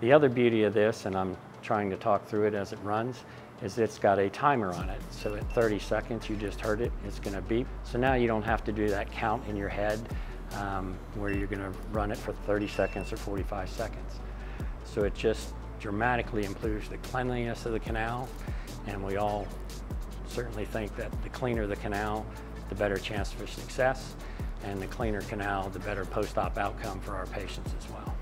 The other beauty of this, and I'm trying to talk through it as it runs, is it's got a timer on it. So at 30 seconds, you just heard it, it's gonna beep. So now you don't have to do that count in your head um, where you're gonna run it for 30 seconds or 45 seconds. So it just dramatically improves the cleanliness of the canal and we all certainly think that the cleaner the canal, the better chance for success and the cleaner canal, the better post-op outcome for our patients as well.